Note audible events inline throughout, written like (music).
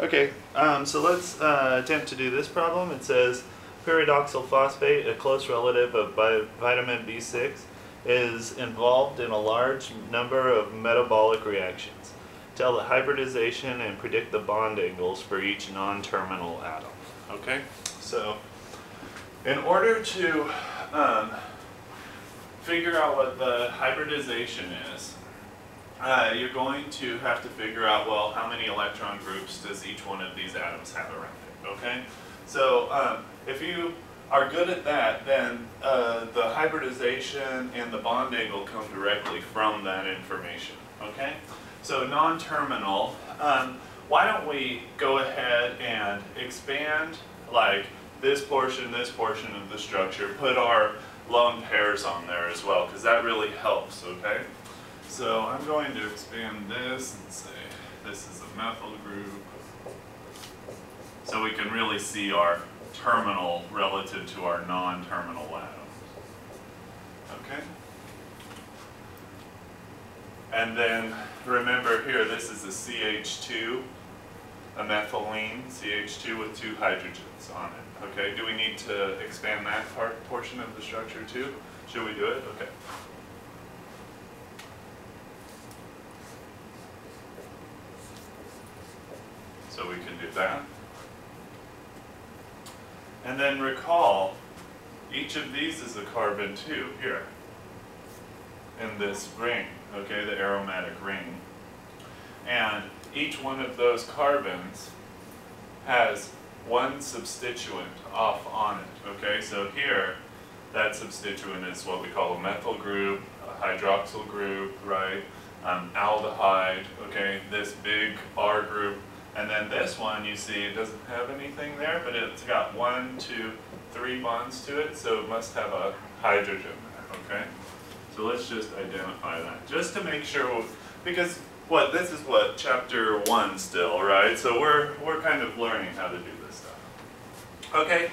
Okay, um, so let's uh, attempt to do this problem. It says pyridoxal phosphate, a close relative of vitamin B6, is involved in a large number of metabolic reactions. Tell the hybridization and predict the bond angles for each non-terminal atom. Okay, so in order to um, figure out what the hybridization is, uh, you're going to have to figure out, well, how many electron groups does each one of these atoms have around it, okay? So um, if you are good at that, then uh, the hybridization and the bond angle come directly from that information, okay? So non-terminal, um, why don't we go ahead and expand like this portion, this portion of the structure, put our lone pairs on there as well, because that really helps, okay? So I'm going to expand this and say this is a methyl group. So we can really see our terminal relative to our non-terminal atoms. Okay? And then remember here, this is a CH2, a methylene, CH2 with two hydrogens on it. Okay, do we need to expand that part, portion of the structure too? Should we do it? Okay. So we can do that. And then recall, each of these is a carbon too, here, in this ring, okay, the aromatic ring. And each one of those carbons has one substituent off on it, okay? So here, that substituent is what we call a methyl group, a hydroxyl group, right? Um, aldehyde, okay? This big R group and then this one, you see, it doesn't have anything there, but it's got one, two, three bonds to it, so it must have a hydrogen okay? So let's just identify that, just to make sure, because what, this is what, chapter one still, right? So we're, we're kind of learning how to do this stuff. Okay,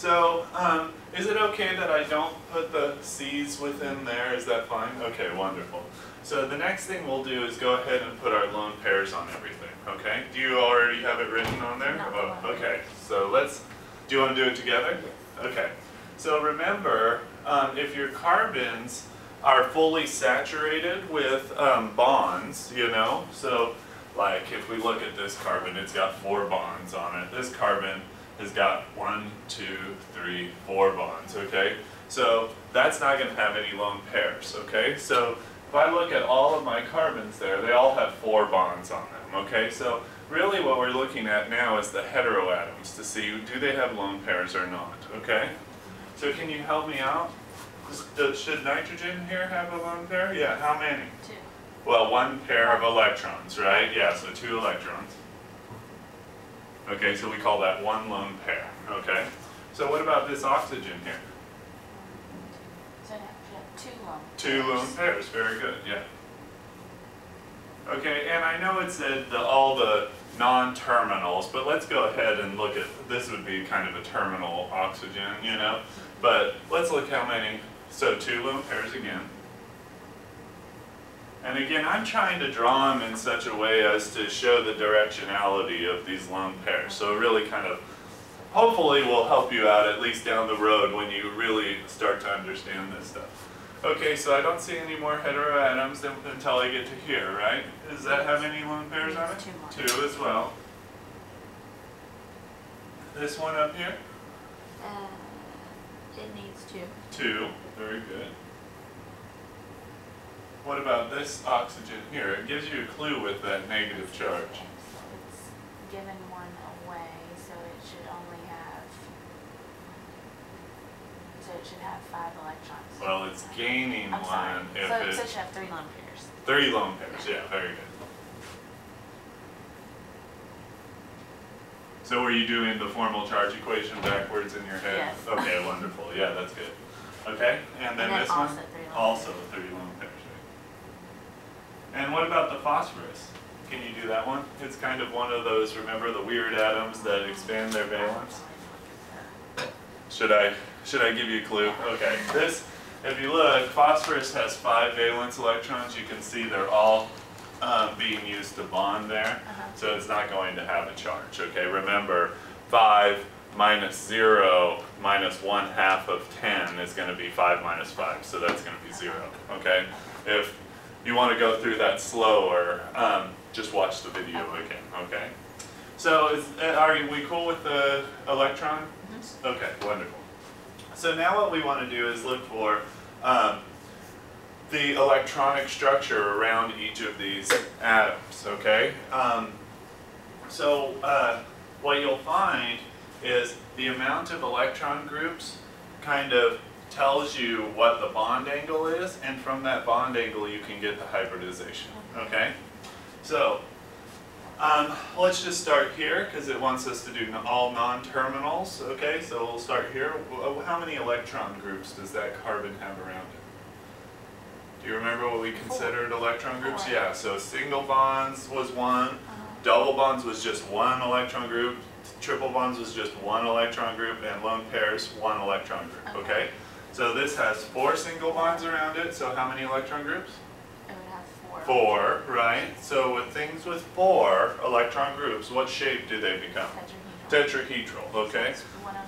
so um, is it okay that I don't put the C's within there? Is that fine? Okay, wonderful. So the next thing we'll do is go ahead and put our lone pairs on everything, okay? Do you already have it written on there? No. Oh, okay, so let's, do you want to do it together? Okay. So remember, um, if your carbons are fully saturated with um, bonds, you know, so like if we look at this carbon, it's got four bonds on it. This carbon has got one, two, three, four bonds, okay? So that's not going to have any lone pairs, okay? So if I look at all of my carbons there, they all have four bonds on them, okay? So really what we're looking at now is the heteroatoms to see do they have lone pairs or not, okay? So can you help me out? Should nitrogen here have a lone pair? Yeah, how many? Two. Well, one pair of electrons, right? Yeah, so two electrons. Okay, so we call that one lone pair, okay? So what about this oxygen here? So two lone. Two pairs. lone pairs, very good, yeah. Okay, and I know it said the, all the non-terminals, but let's go ahead and look at, this would be kind of a terminal oxygen, you know? But let's look how many, so two lone pairs again. And again, I'm trying to draw them in such a way as to show the directionality of these lone pairs. So it really kind of, hopefully will help you out at least down the road when you really start to understand this stuff. Okay, so I don't see any more heteroatoms until I get to here, right? Does that have any lone pairs on it? Two more. Two as well. This one up here? Uh, it needs two. Two, very good. What about this oxygen here? It gives you a clue with that negative charge. It's given one away, so it should only have, so it should have five electrons. Well, it's gaining I'm one if So, so it it, should have three lone pairs. three lone pairs, yeah, very good. So were you doing the formal charge equation backwards in your head? Yes. Okay, wonderful, yeah, that's good. Okay, and then this one? also three lone Also three lone? And what about the phosphorus? Can you do that one? It's kind of one of those, remember the weird atoms that expand their valence? Should I, should I give you a clue? Okay, this, if you look, phosphorus has five valence electrons. You can see they're all um, being used to bond there, Uh-huh. so it's not going to have a charge, okay? Remember, five minus zero minus one half of ten is gonna be five minus five, so that's gonna be zero, okay? If you wanna go through that slower, um, just watch the video again, okay? So is, uh, are we cool with the electron? Okay, wonderful. So now what we wanna do is look for, um, the electronic structure around each of these atoms, okay? Um, so, uh, what you'll find is the amount of electron groups kind of tells you what the bond angle is, and from that bond angle you can get the hybridization, okay? So, um, let's just start here, because it wants us to do all non-terminals, okay? So we'll start here. How many electron groups does that carbon have around it? Do you remember what we considered electron groups? Yeah, so single bonds was one, Uh-huh. double bonds was just one electron group, triple bonds was just one electron group, and lone pairs, one electron group, Okay. So this has four single bonds around it, so how many electron groups? It would have four. Four, right? So with things with four electron groups, what shape do they become? Tetrahedral. Tetrahedral, okay? Oh nine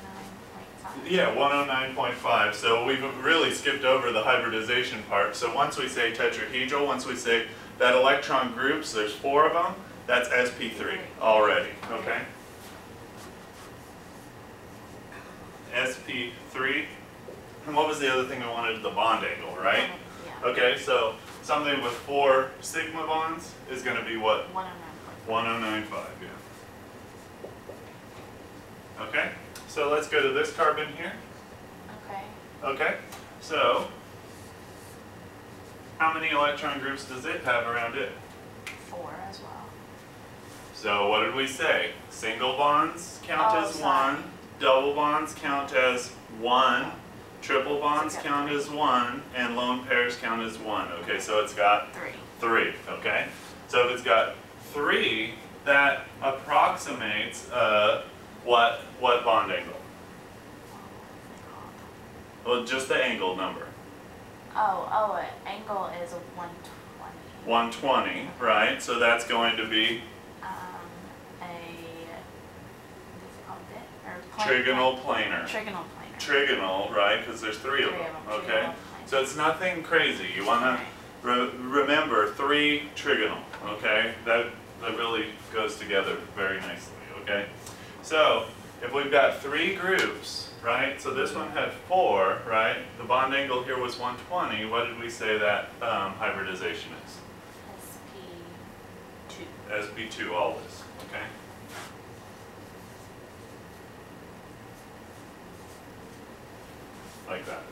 point five. Yeah, one oh nine point five, so we've really skipped over the hybridization part. So once we say tetrahedral, once we say that electron groups, there's four of them, that's SP three already, okay? SP three, and what was the other thing we wanted, the bond angle, right? Uh-huh. Yeah, Okay, so something with four sigma bonds is gonna be what? 1095 yeah. Okay, so let's go to this carbon here. Okay, Okay, so how many electron groups does it have around it? four as well. So what did we say? Single bonds count Oh, as sorry. one, double bonds count as one, triple bonds count as one, and lone pairs count as one. Okay, so it's got Three. three, okay? So if it's got three, that approximates, uh, what, what bond angle? Well, just the angle number. Oh, oh, it- angle is a one twenty. 120, right? So that's going to be Um, a, what's it called, bit, or trigonal planar. Trigonal planar. Trigonal, right? Because there's three of them, okay? So it's nothing crazy. You want to re- remember three trigonal, okay? That, that really goes together very nicely, okay? So if we've got three groups, right? So this one had four, right? The bond angle here was 120. What did we say that um, hybridization is? SP two. SP2 always, okay? Like that,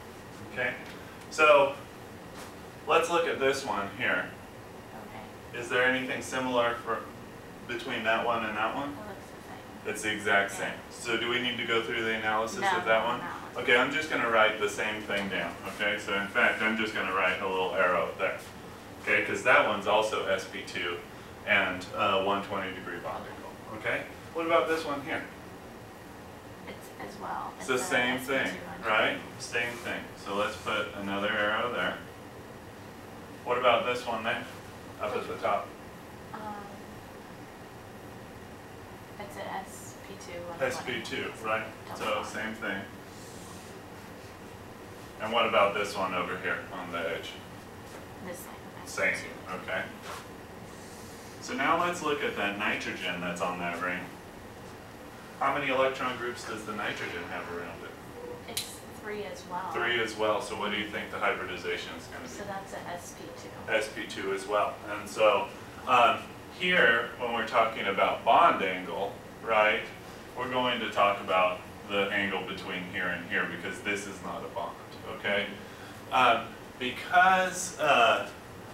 okay? So, let's look at this one here. Okay, Is there anything similar for, between that one and that one? it looks the same. It's the exact same. So do we need to go through the analysis No, of that one? no. Okay, I'm just gonna write the same thing down, okay? So in fact, I'm just gonna write a little arrow there. Okay, because that one's also SP2 and uh, 120 degree bond angle, okay? What about this one here? It's as well. It's the same thing, right? Same thing. So let's put another arrow there. What about this one there, up at the top? Um, it's an SP two. SP2, right? So same thing. And what about this one over here on the edge? This thing, Same, okay. So now let's look at that nitrogen that's on that ring. How many electron groups does the nitrogen have around it? It's three as well. Three as well, so what do you think the hybridization is gonna be? So that's a SP two. SP2 as well. And so, um, here, when we're talking about bond angle, right, we're going to talk about the angle between here and here because this is not a bond, okay? Um, because, uh,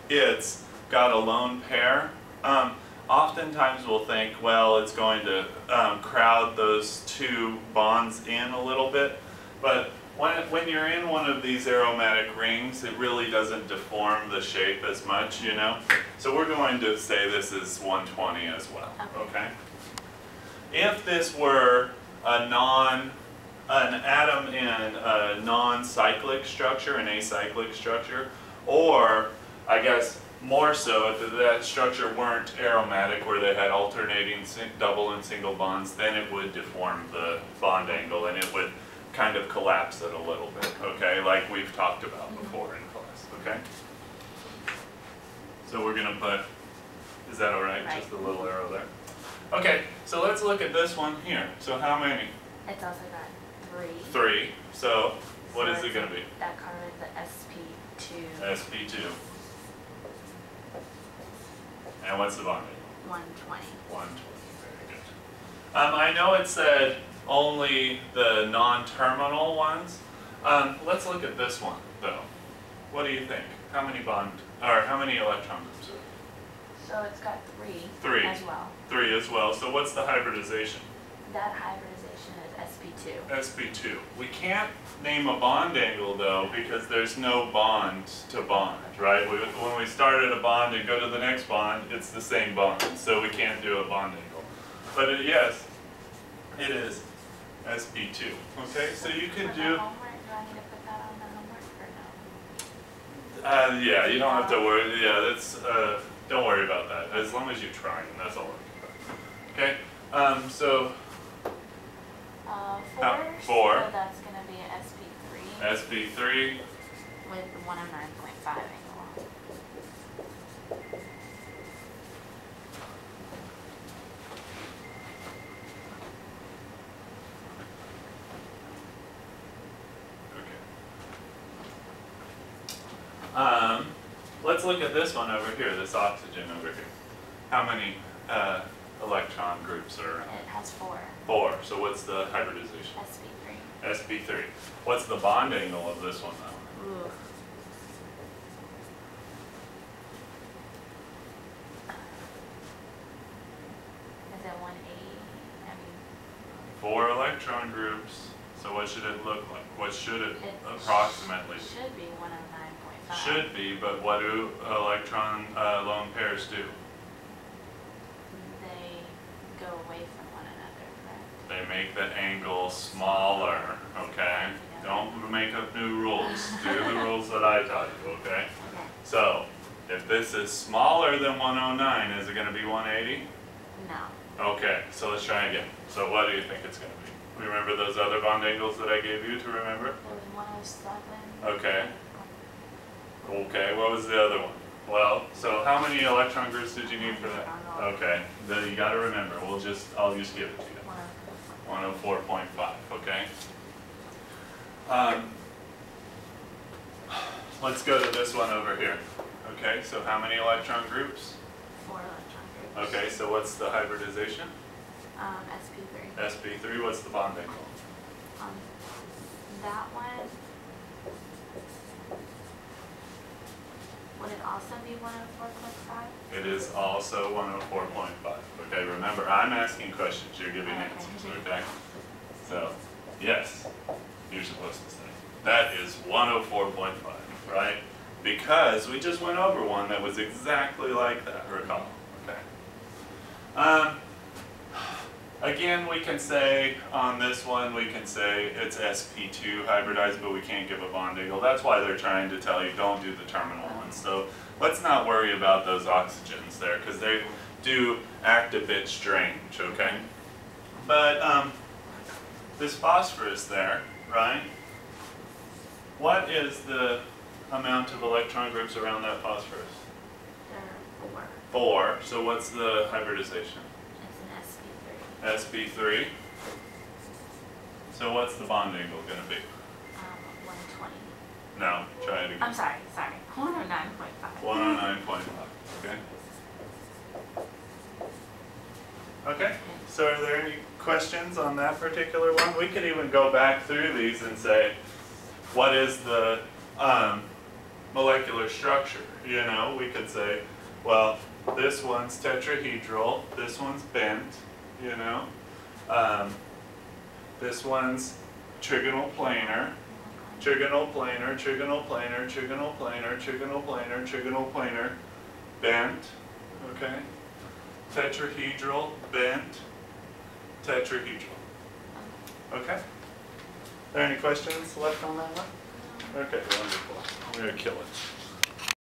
it's got a lone pair, um, oftentimes we'll think, well, it's going to, um, crowd those two bonds in a little bit. But when, when you're in one of these aromatic rings, it really doesn't deform the shape as much, you know? So we're going to say this is 120 as well, Okay. okay? If this were a non, an atom in a non-cyclic structure, an acyclic structure, or I guess more so if that structure weren't aromatic where they had alternating double and single bonds, then it would deform the bond angle and it would kind of collapse it a little bit, okay, like we've talked about before in class, okay? So we're gonna put, is that all right, just a little arrow there? Okay, so let's look at this one here, so how many? It's also got three. Three, so what So is it gonna be? That covers the SP two, SP two. And what's the bond twenty. One twenty, very good. Um, I know it said only the non-terminal ones. Um, let's look at this one, though. What do you think? How many bond, or how many electron groups? So it's got three. Three. As well. Three as well, so what's the hybridization? That hybridization is SP two. SP two. We can't name a bond angle though, because there's no bond to bond, right? We- When we start at a bond and go to the next bond, it's the same bond, so we can't do a bond angle. But it- yes, it is SP two, okay? So you can do, homework, do I need to put that on the homework or no? uh, yeah, you don't have to worry, yeah, that's, uh, don't worry about that, as long as you're trying, that's all I can Okay, um, so Uh, Uh, four. four. So that's gonna be a SP three SP three, with one oh nine point five angle. Okay. Um, let's look at this one over here, this oxygen over here. How many, uh, electron groups are, It has four. four, so what's the hybridization? SP three. SP three. What's the bond angle of this one though? Ooh. Is it one eighty? I mean, Four electron groups, so what should it look like? What should it it approximately? should be one oh nine point five. Should be, but what do electron, uh, lone pairs do? They go away from one another, correct? They make the angle smaller, okay? Don't make up new rules, do the (laughs) rules that I taught you, okay? So, if this is smaller than one oh nine, is it gonna be one eighty? No. Okay, so let's try again. So what do you think it's gonna be? Remember those other bond angles that I gave you to remember? It was one oh seven. Okay. Okay, what was the other one? Well, so how many electron groups did you need for that? Okay, then you gotta remember, we'll just, I'll just give it to you. One oh One oh four point five, okay? Um, let's go to this one over here. Okay, so how many electron groups? four electron groups. Okay, so what's the hybridization? Um, SP three. SP three, what's the bond angle? Um, that one. Would it also be one oh four point five? It is also one oh four point five. Okay, remember, I'm asking questions, you're giving answers, okay? So, yes, you're supposed to say. That is one oh four point five, right? Because we just went over one that was exactly like that, recall, okay? Um, again, we can say, on this one, we can say it's SP two hybridized, but we can't give a bond angle. That's why they're trying to tell you, don't do the terminal ones. So let's not worry about those oxygens there, because they do act a bit strange, okay? But, um, this phosphorus there, right? What is the amount of electron groups around that phosphorus? There four. Four, so what's the hybridization? SP three. SP3. So what's the bond angle gonna be? Um, one twenty. No, try it again. I'm sorry, sorry. One oh nine point five. One oh nine point five, okay? Okay, so are there any questions on that particular one? We could even go back through these and say, what is the, um, molecular structure? You know, we could say, well, this one's tetrahedral, this one's bent, you know? Um, this one's trigonal planar, trigonal planar, trigonal planar, trigonal planar, trigonal planar, trigonal planar, bent, okay? Tetrahedral, bent, tetrahedral. Okay? Are there any questions left on that one? Okay, wonderful. We're gonna kill it.